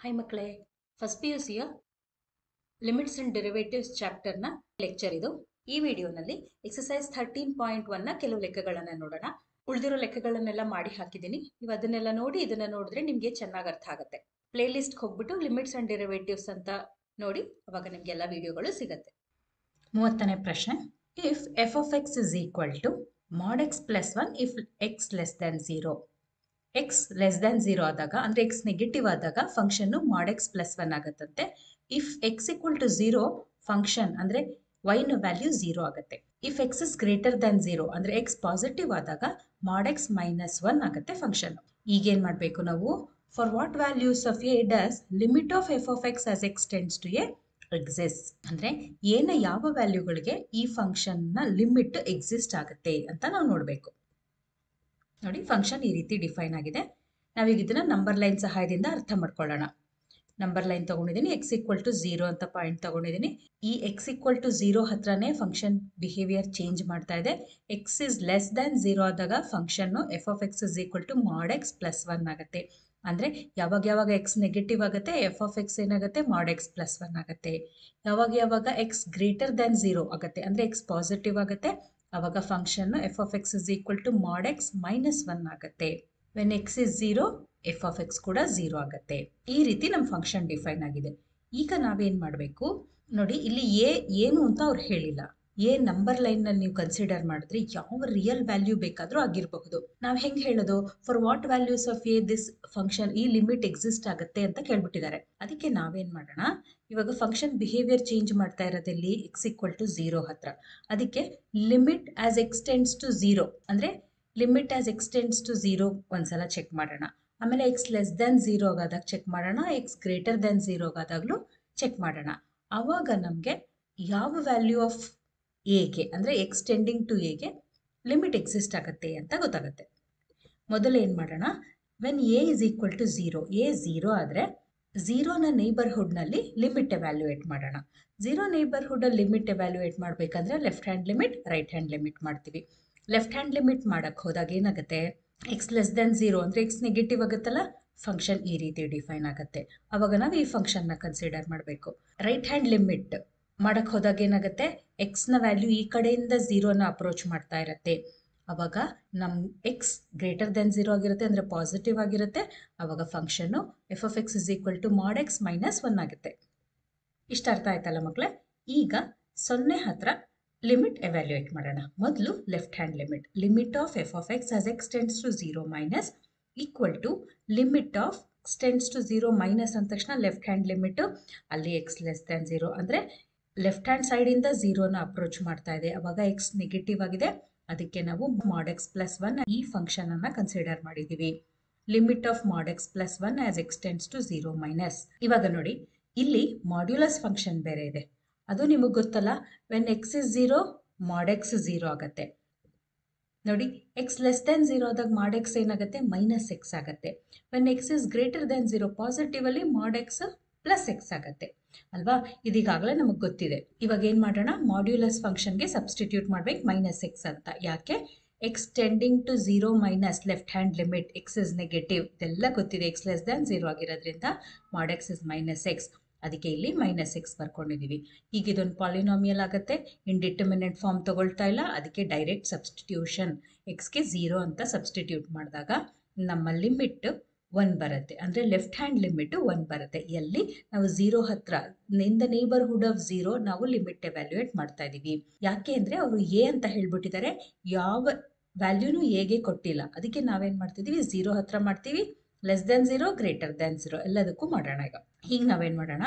Hi ಮಕ್ಕಳೇ. First P U ಸಿಯ limits and derivatives ಚಾಪ್ಟರ್ನ ಲೆಕ್ಚರ್ ಇದು. ಈ ವಿಡಿಯೋನಲ್ಲಿ ಎಕ್ಸಸೈಸ್ ಥರ್ಟೀನ್ ಪಾಯಿಂಟ್ ಒನ್ನ ಕೆಲವು ಲೆಕ್ಕಗಳನ್ನು ನೋಡೋಣ. ಉಳಿದಿರೋ ಲೆಕ್ಕಗಳನ್ನೆಲ್ಲ ಮಾಡಿ ಹಾಕಿದ್ದೀನಿ. ನೀವು ಅದನ್ನೆಲ್ಲ ನೋಡಿ ಇದನ್ನು ನೋಡಿದ್ರೆ ನಿಮಗೆ ಚೆನ್ನಾಗಿ ಅರ್ಥ ಆಗುತ್ತೆ. ಪ್ಲೇ ಲಿಸ್ಟ್ಗೆ ಹೋಗ್ಬಿಟ್ಟು ಲಿಮಿಟ್ಸ್ ಅಂಡ್ ಡೆರಿವೇಟಿವ್ಸ್ ಅಂತ ನೋಡಿ ಅವಾಗ ನಿಮಗೆ ಎಲ್ಲ ವಿಡಿಯೋಗಳು ಸಿಗುತ್ತೆ. ಮೂವತ್ತನೇ ಪ್ರಶ್ನೆ. If f of x is equal to mod x plus one if x less than zero x less than zero ಆದಾಗ, ಅಂದರೆ ಎಕ್ಸ್ ನೆಗೆಟಿವ್ ಆದಾಗ ಫಂಕ್ಷನ್ನು mod x plus one ಆಗುತ್ತಂತೆ if x equal to zero function ಅಂದರೆ ವೈನ value zero ಆಗುತ್ತೆ. If x is greater than zero ಅಂದರೆ X positive ಆದಾಗ mod x minus one ಆಗುತ್ತೆ ಫಂಕ್ಷನ್ ಈಗೇನು ಮಾಡಬೇಕು ನಾವು? For what values of a does limit of f of x as x tends to a exist ಅಂದರೆ ಏನ ಯಾವ ವ್ಯಾಲ್ಯೂಗಳಿಗೆ ಈ ಫಂಕ್ಷನ್ನ ಲಿಮಿಟ್ ಎಕ್ಸಿಸ್ಟ್ ಆಗುತ್ತೆ ಅಂತ ನಾವು ನೋಡಬೇಕು. ನೋಡಿ ಫಂಕ್ಷನ್ ಈ ರೀತಿ ಡಿಫೈನ್ ಆಗಿದೆ. ನಾವೀಗ ಇದನ್ನ ನಂಬರ್ ಲೈನ್ ಸಹಾಯದಿಂದ ಅರ್ಥ ಮಾಡ್ಕೊಳ್ಳೋಣ. ನಂಬರ್ ಲೈನ್ ತಗೊಂಡಿದ್ದೀನಿ ಎಕ್ಸ್ ಈಕ್ವಲ್ ಟು ಝೀರೋ ಅಂತ ಪಾಯಿಂಟ್ ತಗೊಂಡಿದ್ದೀನಿ. ಈ ಎಕ್ಸ್ ಈಕ್ವಲ್ ಟು ಝೀರೋ ಹತ್ರನೇ ಫಂಕ್ಷನ್ ಬಿಹೇವಿಯರ್ ಚೇಂಜ್ ಮಾಡ್ತಾ ಇದೆ. X is less than zero ಆದಾಗ function f of x is equal to mod x plus one ಆಗುತ್ತೆ. ಅಂದರೆ ಯಾವಾಗ ಯಾವಾಗ ಎಕ್ಸ್ ನೆಗೆಟಿವ್ ಆಗುತ್ತೆ ಎಫ್ ಆಫ್ ಎಕ್ಸ್ ಏನಾಗುತ್ತೆ ಮಾಡ್ ಎಕ್ಸ್ ಪ್ಲಸ್ ಒನ್ ಆಗುತ್ತೆ. ಯಾವಾಗ ಯಾವಾಗ ಎಕ್ಸ್ ಗ್ರೇಟರ್ ದ್ಯಾನ್ ಝೀರೋ ಆಗುತ್ತೆ, ಅಂದರೆ ಎಕ್ಸ್ ಪಾಸಿಟಿವ್ ಆಗುತ್ತೆ ಆವಾಗ function f of x is equal to mod x minus one ಆಗುತ್ತೆ. When x is zero f of x ಕೂಡ ಝೀರೋ ಆಗುತ್ತೆ. ಈ ರೀತಿ ನಮ್ಮ ಫಂಕ್ಷನ್ ಡಿಫೈನ್ ಆಗಿದೆ. ಈಗ ನಾವೇನು ಮಾಡಬೇಕು? ನೋಡಿ, ಇಲ್ಲಿ ಎ ಏನು ಅಂತ ಅವ್ರು ಹೇಳಿಲ್ಲ. ಎ ನಂಬರ್ ಲೈನ್ನಲ್ಲಿ ನೀವು ಕನ್ಸಿಡರ್ ಮಾಡಿದ್ರೆ ಯಾವ ರಿಯಲ್ ವ್ಯಾಲ್ಯೂ ಬೇಕಾದರೂ ಆಗಿರಬಹುದು. ನಾವು ಹೆಂಗೆ ಹೇಳೋದು? For what values of a this function ಈ ಲಿಮಿಟ್ ಎಕ್ಸಿಸ್ಟ್ ಆಗುತ್ತೆ ಅಂತ ಕೇಳ್ಬಿಟ್ಟಿದ್ದಾರೆ. ಅದಕ್ಕೆ ನಾವೇನು ಮಾಡೋಣ? ಇವಾಗ ಫಂಕ್ಷನ್ ಬಿಹೇವಿಯರ್ ಚೇಂಜ್ ಮಾಡ್ತಾ ಇರೋದಲ್ಲಿ ಎಕ್ಸ್ ಈಕ್ವಲ್ ಟು ಝೀರೋ ಹತ್ರ. ಅದಕ್ಕೆ limit as x tends to zero ಅಂದರೆ limit as x tends to zero ಒಂದ್ಸಲ ಚೆಕ್ ಮಾಡೋಣ. ಆಮೇಲೆ ಎಕ್ಸ್ ಲೆಸ್ ದೆನ್ ಝೀರೋಗಾದಾಗ ಚೆಕ್ ಮಾಡೋಣ. ಎಕ್ಸ್ ಗ್ರೇಟರ್ ದೆನ್ ಝೀರೋಗಾದಾಗಲೂ ಚೆಕ್ ಮಾಡೋಣ. ಆವಾಗ ನಮಗೆ ಯಾವ ವ್ಯಾಲ್ಯೂ ಆಫ್ ಎಗೆ ಅಂದರೆ ಎಕ್ಸ್ಟೆಂಡಿಂಗ್ ಟು ಎಗೆ ಲಿಮಿಟ್ ಎಕ್ಸಿಸ್ಟ್ ಆಗುತ್ತೆ ಅಂತ ಗೊತ್ತಾಗುತ್ತೆ. ಮೊದಲು ಏನು ಮಾಡೋಣ when a is equal to zero a zero ಆದರೆ ಝೀರೋನ ನೇಬರ್ಹುಡ್ನಲ್ಲಿ ಲಿಮಿಟ್ ಎವ್ಯಾಲ್ಯೂಯೇಟ್ ಮಾಡೋಣ. ಝೀರೋ ನೇಬರ್ಹುಡಲ್ಲಿ ಲಿಮಿಟ್ ಎವ್ಯಾಲ್ಯೂಯೇಟ್ ಮಾಡಬೇಕಂದ್ರೆ left hand limit right hand limit ಮಾಡ್ತೀವಿ. ಲೆಫ್ಟ್ ಹ್ಯಾಂಡ್ ಲಿಮಿಟ್ ಮಾಡೋಕ್ಕೆ ಹೋದಾಗ ಏನಾಗುತ್ತೆ? ಎಕ್ಸ್ ಲೆಸ್ ದೆನ್ ಝೀರೋ ಅಂದರೆ ಎಕ್ಸ್ ನೆಗೆಟಿವ್ ಆಗುತ್ತಲ್ಲ? ಫಂಕ್ಷನ್ ಈ ರೀತಿ ಡಿಫೈನ್ ಆಗುತ್ತೆ. ಅವಾಗ ನಾವು ಈ ಫಂಕ್ಷನ್ನ ಕನ್ಸಿಡರ್ ಮಾಡಬೇಕು. ರೈಟ್ ಹ್ಯಾಂಡ್ ಲಿಮಿಟ್ ಮಾಡೋಕ್ಕೆ ಹೋದಾಗ ಏನಾಗುತ್ತೆ? ಎಕ್ಸ್ನ ವ್ಯಾಲ್ಯೂ ಈ ಕಡೆಯಿಂದ ಝೀರೋನ ಅಪ್ರೋಚ್ ಮಾಡ್ತಾ ಇರುತ್ತೆ. ಅವಾಗ ನಮ್ಮ ಎಕ್ಸ್ ಗ್ರೇಟರ್ ದೆನ್ ಝೀರೋ ಆಗಿರುತ್ತೆ ಅಂದರೆ ಪಾಸಿಟಿವ್ ಆಗಿರುತ್ತೆ. ಅವಾಗ function f of x is equal to mod x minus one ಆಗುತ್ತೆ. ಇಷ್ಟ ಅರ್ಥ ಆಯ್ತಲ್ಲ ಮಕ್ಕಳೇ ಈಗ ಸೊನ್ನೆ ಹತ್ರ ಲಿಮಿಟ್ ಎವ್ಯಾಲ್ಯೂಯೇಟ್ ಮಾಡೋಣ. ಮೊದಲು left hand limit limit of f of x as x tends to zero minus equal to limit of tends to zero minus ಅಂದ ತಕ್ಷಣ ಲೆಫ್ಟ್ ಹ್ಯಾಂಡ್ ಲಿಮಿಟು ಅಲ್ಲಿ ಎಕ್ಸ್ ಲೆಸ್ ದ್ಯಾನ್ ಝೀರೋ ಅಂದರೆ left hand ಸೈಡಿಂದ ಝೀರೋನ approach ಮಾಡ್ತಾ ಇದೆ. ಅವಾಗ X negative ಆಗಿದೆ. ಅದಕ್ಕೆ ನಾವು ಮಾಡ್ ಎಕ್ಸ್ ಪ್ಲಸ್ ಒನ್ ಈ ಫಂಕ್ಷನ್ ಅನ್ನ ಕನ್ಸಿಡರ್ ಮಾಡಿದ್ದೀವಿ limit of mod x plus one as x tends to zero minus ಇವಾಗ ನೋಡಿ, ಇಲ್ಲಿ ಮಾಡ್ಯುಲಸ್ ಫಂಕ್ಷನ್ ಬೇರೆ ಇದೆ. ಅದು ನಿಮಗೆ ಗೊತ್ತಲ್ಲ? When x is zero mod x zero ಆಗುತ್ತೆ. ನೋಡಿ ಎಕ್ಸ್ ಲೆಸ್ ದೆನ್ ಝೀರೋ ಆದಾಗ ಮಾಡ್ ಎಕ್ಸ್ ಏನಾಗುತ್ತೆ? ಮೈನಸ್ ಎಕ್ಸ್ ಆಗುತ್ತೆ. When x is greater than zero ಪಾಸಿಟಿವಲ್ಲಿ mod x plus x ಆಗುತ್ತೆ. ಅಲ್ವಾ? ಇದೀಗಾಗಲೇ ನಮಗೆ ಗೊತ್ತಿದೆ. ಇವಾಗ ಏನು ಮಾಡೋಣ? ಮಾಡ್ಯುಲಸ್ ಫಂಕ್ಷನ್ಗೆ ಸಬ್ಸ್ಟಿಟ್ಯೂಟ್ ಮಾಡ್ಬೇಕು ಮೈನಸ್ ಎಕ್ಸ್ ಅಂತ. ಯಾಕೆ? X tending to zero minus left hand limit x is negative ಇದೆಲ್ಲ ಗೊತ್ತಿದೆ. ಎಕ್ಸ್ ಲೆಸ್ ದ್ಯಾನ್ ಝೀರೋ ಆಗಿರೋದ್ರಿಂದ mod x is minus x ಅದಕ್ಕೆ ಇಲ್ಲಿ ಮೈನಸ್ ಎಕ್ಸ್ ಬರ್ಕೊಂಡಿದ್ದೀವಿ ಈಗ ಇದೊಂದು ಪಾಲಿನಾಮಿಯಲ್ ಆಗುತ್ತೆ. ಇಂಡಿಟರ್ಮಿನೆಂಟ್ ಫಾರ್ಮ್ ತಗೊಳ್ತಾ ಇಲ್ಲ. ಅದಕ್ಕೆ ಡೈರೆಕ್ಟ್ ಸಬ್ಸ್ಟಿಟ್ಯೂಷನ್ ಎಕ್ಸ್ಗೆ ಝೀರೋ ಅಂತ ಸಬ್ಸ್ಟಿಟ್ಯೂಟ್ ಮಾಡಿದಾಗ ನಮ್ಮ ಲಿಮಿಟ್ ಒನ್ ಬರುತ್ತೆ. ಅಂದರೆ ಲೆಫ್ಟ್ ಹ್ಯಾಂಡ್ ಲಿಮಿಟ್ ಒನ್ ಬರುತ್ತೆ. ಎಲ್ಲಿ ನಾವು ಝೀರೋ ಹತ್ರ in the neighbourhood of zero ನಾವು ಲಿಮಿಟ್ ಎವ್ಯಾಲ್ಯೂಯೇಟ್ ಮಾಡ್ತಾ ಇದ್ದೀವಿ ಯಾಕೆ ಅಂದರೆ ಅವರು ಎ ಅಂತ ಹೇಳ್ಬಿಟ್ಟಿದ್ದಾರೆ ಯಾವ ವ್ಯಾಲ್ಯೂನು ಎಗೆ ಕೊಟ್ಟಿಲ್ಲ. ಅದಕ್ಕೆ ನಾವೇನು ಮಾಡ್ತಿದ್ದೀವಿ ಝೀರೋ ಹತ್ರ ಮಾಡ್ತೀವಿ. Less than zero greater than zero ಎಲ್ಲದಕ್ಕೂ ಮಾಡೋಣ ಈಗ. ಹೀಗೆ ನಾವೇನು ಮಾಡೋಣ?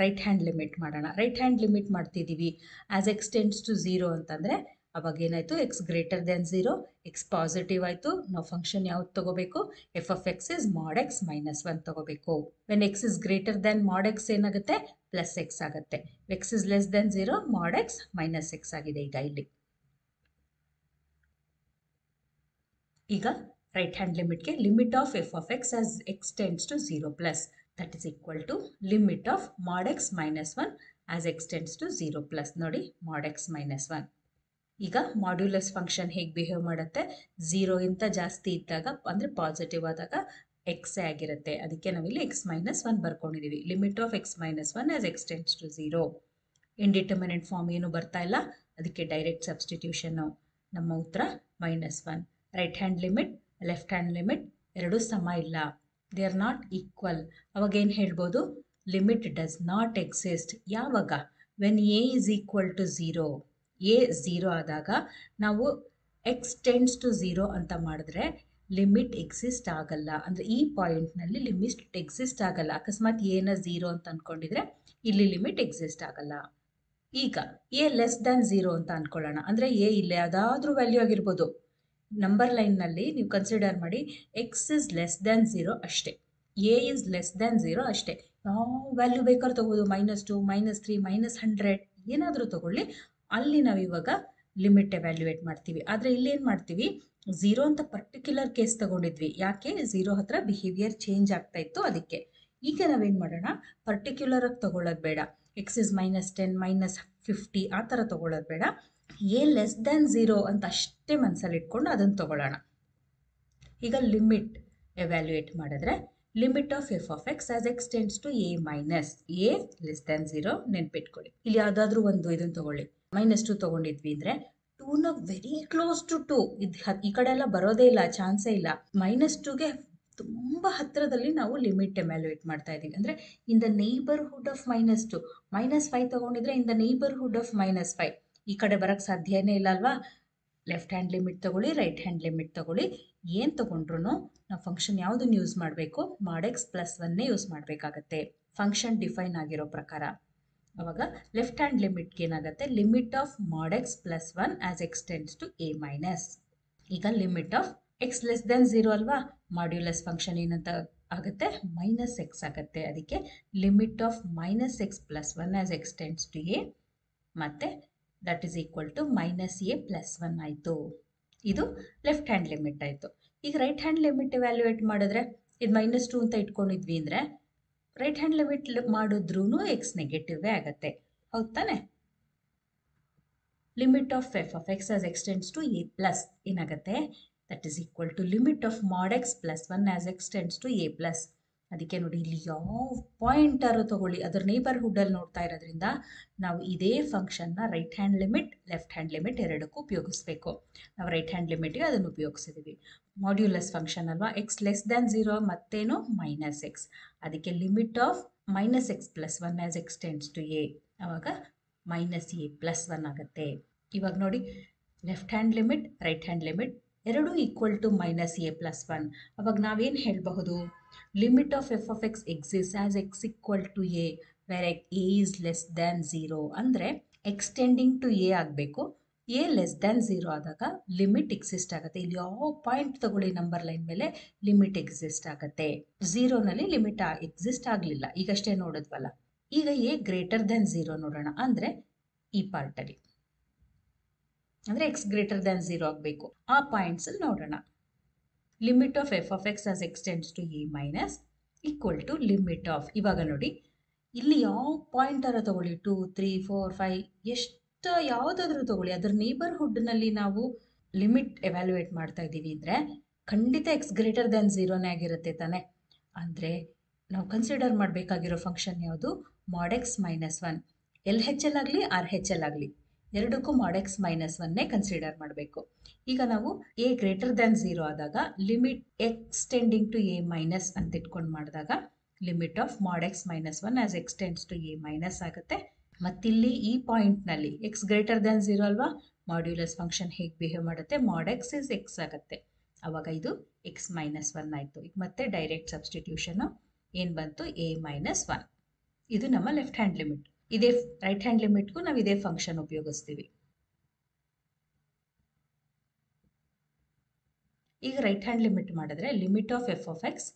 ರೈಟ್ ಹ್ಯಾಂಡ್ ಲಿಮಿಟ್ ಮಾಡೋಣ. ರೈಟ್ ಹ್ಯಾಂಡ್ ಲಿಮಿಟ್ ಮಾಡ್ತಿದ್ದೀವಿ as x tends to zero ಅಂತಂದರೆ ಅವಾಗ ಏನಾಯಿತು? X greater then zero x positive ಆಯಿತು. ನಾವು ಫಂಕ್ಷನ್ ಯಾವ್ದು ತೊಗೋಬೇಕು? F of x is mod x minus one ತೊಗೋಬೇಕು. When x is greater then mod x ಏನಾಗುತ್ತೆ? ಪ್ಲಸ್ ಎಕ್ಸ್ ಆಗುತ್ತೆ. X is less then zero mod x minus x ಆಗಿದೆ ಈಗ ಇಲ್ಲಿ. ಈಗ right hand ಲಿಮಿಟ್ಗೆ limit of f of x as x tends to zero plus that is equal to limit of mod x minus one as x tends to zero plus ನೋಡಿ mod x minus one ಈಗ modulus function ಹೇಗೆ behave ಮಾಡುತ್ತೆ? ಝೀರೋಗಿಂತ ಜಾಸ್ತಿ ಇದ್ದಾಗ, ಅಂದರೆ positive ಆದಾಗ X ಆಗಿರುತ್ತೆ. ಅದಕ್ಕೆ ನಾವಿಲ್ಲಿ x minus one ಬರ್ಕೊಂಡಿದ್ದೀವಿ limit of x minus one as x tends to zero indeterminate form ಏನು ಬರ್ತಾ ಇಲ್ಲ. ಅದಕ್ಕೆ ಡೈರೆಕ್ಟ್ ಸಬ್ಸ್ಟಿಟ್ಯೂಷನ್ನು ನಮ್ಮ ಉತ್ತರ minus one right hand limit left hand limit ಎರಡೂ ಸಮ ಇಲ್ಲ. ದೇ ಆರ್ ನಾಟ್ ಈಕ್ವಲ್ ಅವಾಗ ಏನು ಹೇಳ್ಬೋದು? ಲಿಮಿಟ್ ಡಸ್ ನಾಟ್ ಎಕ್ಸಿಸ್ಟ್ ಯಾವಾಗ? When a is equal to zero a zero ಆದಾಗ ನಾವು ಎಕ್ಸ್ ಟೆಂಡ್ಸ್ ಟು ಝೀರೋ ಅಂತ ಮಾಡಿದ್ರೆ ಲಿಮಿಟ್ ಎಕ್ಸಿಸ್ಟ್ ಆಗಲ್ಲ. ಅಂದರೆ ಈ ಪಾಯಿಂಟ್ನಲ್ಲಿ ಲಿಮಿಟ್ ಎಕ್ಸಿಸ್ಟ್ ಆಗಲ್ಲ. ಅಕಸ್ಮಾತ್ ಎನ ಝೀರೋ ಅಂತ ಅಂದ್ಕೊಂಡಿದ್ರೆ ಇಲ್ಲಿ ಲಿಮಿಟ್ ಎಕ್ಸಿಸ್ಟ್ ಆಗಲ್ಲ. ಈಗ ಎ ಲೆಸ್ ದ್ಯಾನ್ ಝೀರೋ ಅಂತ ಅಂದ್ಕೊಳ್ಳೋಣ ಅಂದರೆ ಎ ಇಲ್ಲಿ ಯಾವುದಾದ್ರೂ ವ್ಯಾಲ್ಯೂ ಆಗಿರ್ಬೋದು. ನಂಬರ್ ಲೈನ್ನಲ್ಲಿ ನೀವು ಕನ್ಸಿಡರ್ ಮಾಡಿ x is less than zero ಅಷ್ಟೇ. A is less than zero ಅಷ್ಟೇ. ಯಾವ ವ್ಯಾಲ್ಯೂ ಬೇಕಾದ್ರೂ ತೊಗೋಬೋದು. Minus two minus three minus hundred ಏನಾದರೂ ತೊಗೊಳ್ಳಿ. ಅಲ್ಲಿ ನಾವು ಇವಾಗ ಲಿಮಿಟ್ ಎವ್ಯಾಲ್ಯೂಯೇಟ್ ಮಾಡ್ತೀವಿ. ಆದರೆ ಇಲ್ಲೇನು ಮಾಡ್ತೀವಿ? ಝೀರೋ ಅಂತ ಪರ್ಟಿಕ್ಯುಲರ್ ಕೇಸ್ ತಗೊಂಡಿದ್ವಿ. ಯಾಕೆ? ಝೀರೋ ಹತ್ರ ಬಿಹೇವಿಯರ್ ಚೇಂಜ್ ಆಗ್ತಾ ಇತ್ತು ಅದಕ್ಕೆ. ಈಗ ನಾವೇನು ಮಾಡೋಣ? ಪರ್ಟಿಕ್ಯುಲರಾಗಿ ತೊಗೊಳ್ಳೋದು ಬೇಡ. X is minus ten minus fifty ಆ ಥರ ತೊಗೊಳ್ಳೋದು ಬೇಡ. ಎ ಲೆಸ್ ದ್ಯಾನ್ ಝೀರೋ ಅಂತ ಅಷ್ಟೇ ಮನಸ್ಸಲ್ಲಿ ಇಟ್ಕೊಂಡು ಅದನ್ನು ತಗೊಳ್ಳೋಣ. ಈಗ ಲಿಮಿಟ್ ಎವ್ಯಾಲ್ಯೂಯೇಟ್ ಮಾಡಿದ್ರೆ limit of f of x as x tends to a minus a less than zero ನೆನ್ಪಿಟ್ಕೊಳ್ಳಿ. ಇಲ್ಲಿ ಯಾವುದಾದ್ರೂ ಒಂದು ಇದನ್ನು ತೊಗೊಳ್ಳಿ. ಮೈನಸ್ ಟು ತೊಗೊಂಡಿದ್ವಿ ಅಂದರೆ ಟೂನ ವೆರಿ ಕ್ಲೋಸ್ ಟು ಟು ಈ ಕಡೆ ಎಲ್ಲ ಬರೋದೇ ಇಲ್ಲ ಚಾನ್ಸೇ ಇಲ್ಲ. ಮೈನಸ್ ಟುಗೆ ತುಂಬ ಹತ್ತಿರದಲ್ಲಿ ನಾವು ಲಿಮಿಟ್ ಎಮ್ಯಾಲ್ಯೂಯೇಟ್ ಮಾಡ್ತಾ ಇದ್ದೀವಿ. ಅಂದರೆ in the neighbourhood of minus two minus five ತೊಗೊಂಡಿದ್ರೆ in the neighbourhood of minus five ಈ ಕಡೆ ಬರೋಕ್ಕೆ ಸಾಧ್ಯನೇ ಇಲ್ಲ ಅಲ್ವಾ? ಲೆಫ್ಟ್ ಹ್ಯಾಂಡ್ ಲಿಮಿಟ್ ತಗೊಳ್ಳಿ ರೈಟ್ ಹ್ಯಾಂಡ್ ಲಿಮಿಟ್ ತಗೊಳ್ಳಿ. ಏನು ತೊಗೊಂಡ್ರು ನಾವು ಫಂಕ್ಷನ್ ಯಾವುದನ್ನು ಯೂಸ್ ಮಾಡಬೇಕು ಮಾಡೆಕ್ಸ್ ಪ್ಲಸ್ ಒನ್ನೇ ಯೂಸ್ ಮಾಡಬೇಕಾಗತ್ತೆ. ಫಂಕ್ಷನ್ ಡಿಫೈನ್ ಆಗಿರೋ ಪ್ರಕಾರ. ಅವಾಗ ಲೆಫ್ಟ್ ಹ್ಯಾಂಡ್ ಲಿಮಿಟ್ಗೆ ಏನಾಗುತ್ತೆ? Limit of mod x plus one as x tends to a minus ಈಗ limit of x less then zero ಅಲ್ವಾ? ಮಾಡ್ಯುಲಸ್ ಫಂಕ್ಷನ್ ಏನಂತ ಆಗುತ್ತೆ? ಮೈನಸ್ ಎಕ್ಸ್ ಆಗುತ್ತೆ. ಅದಕ್ಕೆ limit of minus x plus one as x tends to a ಮತ್ತು that is equal to minus a plus one ಆಯಿತು. ಇದು left hand limit ಆಯಿತು. ಈಗ ರೈಟ್ ಹ್ಯಾಂಡ್ ಲಿಮಿಟ್ ವ್ಯಾಲ್ಯೂಯೇಟ್ ಮಾಡಿದ್ರೆ, ಇದು ಮೈನಸ್ ಟು ಅಂತ ಇಟ್ಕೊಂಡಿದ್ವಿ ಅಂದರೆ ರೈಟ್ ಹ್ಯಾಂಡ್ ಲಿಮಿಟ್ ಮಾಡಿದ್ರೂ ಎಕ್ಸ್ ನೆಗೆಟಿವೇ ಆಗತ್ತೆ. ಹೌದು ತಾನೆ? Limit of f of x as x tends to a plus ಏನಾಗುತ್ತೆ? That is equal to limit of mod x plus one as x tends to a plus ಅದಕ್ಕೆ ನೋಡಿ ಇಲ್ಲಿ ಯಾವ ಪಾಯಿಂಟರು ತಗೊಳ್ಳಿ. ಅದರ ನೇಬರ್ಹುಡ್ಡಲ್ಲಿ ನೋಡ್ತಾ ಇರೋದ್ರಿಂದ ನಾವು ಇದೇ ಫಂಕ್ಷನ್ನ right hand limit left hand limit ಎರಡಕ್ಕೂ ಉಪಯೋಗಿಸ್ಬೇಕು. ನಾವು ರೈಟ್ ಹ್ಯಾಂಡ್ ಲಿಮಿಟ್ಗೆ ಅದನ್ನು ಉಪಯೋಗಿಸಿದ್ದೀವಿ ಮಾಡ್ಯುಲಸ್ ಫಂಕ್ಷನ್ ಅಲ್ವಾ? ಎಕ್ಸ್ ಲೆಸ್ ದ್ಯಾನ್ ಝೀರೋ ಮತ್ತೇನು? ಮೈನಸ್ ಎಕ್ಸ್ ಅದಕ್ಕೆ limit of minus x plus one as x tends to a ಆವಾಗ ಮೈನಸ್ ಎ ಪ್ಲಸ್ ಒನ್ ಆಗುತ್ತೆ. ಇವಾಗ ನೋಡಿ left hand limit right hand limit ಎರಡೂ equal to minus a plus one ಅವಾಗ ನಾವೇನು ಹೇಳಬಹುದು? Limit of f of x exists as x equal to a where a is less than zero ಅಂದರೆ extending to a ಆಗಬೇಕು. A less than zero ಆದಾಗ limit exist ಆಗುತ್ತೆ. ಇಲ್ಲಿ ಯಾವ point ತಗೊಳ್ಳಿ ನಂಬರ್ ಲೈನ್ ಮೇಲೆ ಲಿಮಿಟ್ ಎಕ್ಸಿಸ್ಟ್ ಆಗುತ್ತೆ. ಝೀರೋನಲ್ಲಿ ಲಿಮಿಟ್ ಎಕ್ಸಿಸ್ಟ್ ಆಗಲಿಲ್ಲ. ಈಗಷ್ಟೇ ನೋಡಿದ್ವಲ್ಲ. ಈಗ ಎ ಗ್ರೇಟರ್ ದ್ಯಾನ್ ಝೀರೋ ನೋಡೋಣ. ಅಂದರೆ ಈ ಪಾರ್ಟಲ್ಲಿ ಅಂದರೆ ಎಕ್ಸ್ ಗ್ರೇಟರ್ ದ್ಯಾನ್ ಝೀರೋ ಆಗಬೇಕು. ಆ ಪಾಯಿಂಟ್ಸಲ್ಲಿ ನೋಡೋಣ. Limit of f of x as x tends to a minus equal to limit of ಇವಾಗ ನೋಡಿ. ಇಲ್ಲಿ ಯಾವ ಪಾಯಿಂಟ್ ಪಾಯಿಂಟರ ತಗೊಳ್ಳಿ? ಟೂ ತ್ರೀ ಫೋರ್ ಫೈವ್ ಎಷ್ಟು ಯಾವುದಾದ್ರೂ ತಗೊಳ್ಳಿ. ಅದರ ನೇಬರ್ಹುಡ್ನಲ್ಲಿ ನಾವು ಲಿಮಿಟ್ ಎವ್ಯಾಲ್ಯೂಯೇಟ್ ಮಾಡ್ತಾ ಇದ್ದೀವಿ ಅಂದರೆ ಖಂಡಿತ ಎಕ್ಸ್ ಗ್ರೇಟರ್ ದ್ಯಾನ್ ಝೀರೋನೇ ಆಗಿರುತ್ತೆ ತಾನೆ. ಅಂದರೆ ನಾವು ಕನ್ಸಿಡರ್ ಮಾಡಬೇಕಾಗಿರೋ ಫಂಕ್ಷನ್ ಯಾವುದು? Mod x minus one L H L ಆಗಲಿ ಆರ್ ಹೆಚ್ ಎಲ್ ಆಗಲಿ, ಎರಡಕ್ಕೂ ಮಾಡೆಕ್ಸ್ ಮೈನಸ್ ಒನ್ನೇ ಕನ್ಸಿಡರ್ ಮಾಡಬೇಕು. ಈಗ ನಾವು ಎ ಗ್ರೇಟರ್ ದ್ಯಾನ್ ಝೀರೋ ಆದಾಗ limit x tending to a minus ಅಂತ ಇಟ್ಕೊಂಡು ಮಾಡಿದಾಗ limit of mod x minus one as x tends to a minus ಆಗುತ್ತೆ. ಮತ್ತಿಲ್ಲಿ ಈ ಪಾಯಿಂಟ್ನಲ್ಲಿ ಎಕ್ಸ್ ಗ್ರೇಟರ್ ದ್ಯಾನ್ ಝೀರೋ ಅಲ್ವಾ? ಮಾಡ್ಯುಲಸ್ ಫಂಕ್ಷನ್ ಹೇಗೆ ಬಿಹೇವ್ ಮಾಡುತ್ತೆ? ಮಾಡೆಕ್ಸ್ ಇಸ್ ಎಕ್ಸ್ ಆಗುತ್ತೆ. ಅವಾಗ ಇದು ಎಕ್ಸ್ ಮೈನಸ್ ಒನ್ ಆಯಿತು. ಈಗ ಮತ್ತೆ ಡೈರೆಕ್ಟ್ ಸಬ್ಸ್ಟಿಟ್ಯೂಷನು ಏನು ಬಂತು? ಎ ಮೈನಸ್ ಒನ್ ಇದು ನಮ್ಮ ಲೆಫ್ಟ್ ಹ್ಯಾಂಡ್ ಲಿಮಿಟ್ ಇದೇ ರೈಟ್ ಹ್ಯಾಂಡ್ ಲಿಮಿಟ್ಗೂ ನಾವು ಇದೇ ಫಂಕ್ಷನ್ ಉಪಯೋಗಿಸ್ತೀವಿ. ಈಗ ರೈಟ್ ಹ್ಯಾಂಡ್ ಲಿಮಿಟ್ ಮಾಡಿದ್ರೆ limit of f of x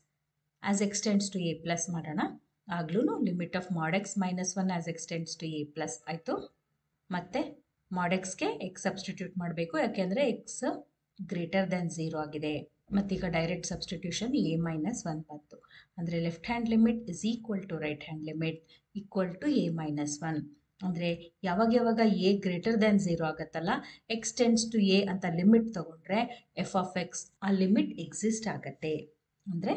as x tends to a plus ಮಾಡೋಣ. ಆಗ್ಲೂ limit of mod x minus one as x tends to a plus ಆಯಿತು. ಮತ್ತು ಮಾಡೆಕ್ಸ್ಗೆ ಎಕ್ಸ್ ಸಬ್ಸ್ಟಿಟ್ಯೂಟ್ ಮಾಡಬೇಕು, ಯಾಕೆಂದರೆ ಎಕ್ಸ್ ಗ್ರೇಟರ್ ದೆನ್ ಝೀರೋ ಆಗಿದೆ. ಮತ್ತೀಗ direct substitution a minus one ಬಂತು. ಅಂದರೆ left hand limit is equal to right hand limit equal to a minus one ಅಂದರೆ ಯಾವಾಗ ಯಾವಾಗ ಎ ಗ್ರೇಟರ್ ದ್ಯಾನ್ ಝೀರೋ ಆಗುತ್ತಲ್ಲ ಎಕ್ಸ್ಟೆಂಡ್ಸ್ ಟು ಎ ಅಂತ ಲಿಮಿಟ್ ತಗೊಂಡ್ರೆ ಎಫ್ ಆಫ್ ಎಕ್ಸ್ ಆ ಲಿಮಿಟ್ ಎಕ್ಸಿಸ್ಟ್ ಆಗುತ್ತೆ. ಅಂದರೆ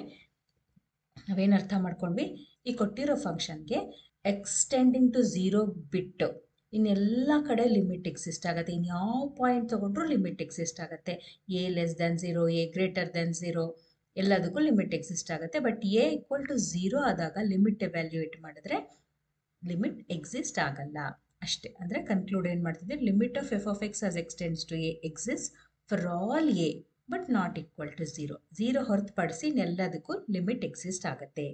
ನಾವೇನು ಅರ್ಥ ಮಾಡ್ಕೊಂಡ್ವಿ? ಈ ಕೊಟ್ಟಿರೋ ಫಂಕ್ಷನ್ಗೆ ಎಕ್ಸ್ಟೆಂಡಿಂಗ್ ಟು ಝೀರೋ ಬಿಟ್ಟು ಇನ್ನೆಲ್ಲ ಕಡೆ ಲಿಮಿಟ್ ಎಕ್ಸಿಸ್ಟ್ ಆಗುತ್ತೆ. ಇನ್ಯಾವ ಯಾವ ಪಾಯಿಂಟ್ ತೊಗೊಂಡ್ರೂ ಲಿಮಿಟ್ ಎಕ್ಸಿಸ್ಟ್ ಆಗುತ್ತೆ. A less than zero a greater than zero ಎಲ್ಲದಕ್ಕೂ ಲಿಮಿಟ್ ಎಕ್ಸಿಸ್ಟ್ ಆಗುತ್ತೆ. But a equal to zero ಆದಾಗ ಲಿಮಿಟ್ ಎವ್ಯಾಲ್ಯೂಯೇಟ್ ಮಾಡಿದ್ರೆ ಲಿಮಿಟ್ ಎಕ್ಸಿಸ್ಟ್ ಆಗಲ್ಲ. ಅಷ್ಟೇ. ಅಂದರೆ ಕನ್ಕ್ಲೂಡ್ ಏನು ಮಾಡ್ತೀವಿ limit of f of x as x tends to a exist for all a but not equal to zero zero ಹೊರತುಪಡಿಸಿ ಎಲ್ಲದಕ್ಕೂ ಲಿಮಿಟ್ ಎಕ್ಸಿಸ್ಟ್ ಆಗುತ್ತೆ.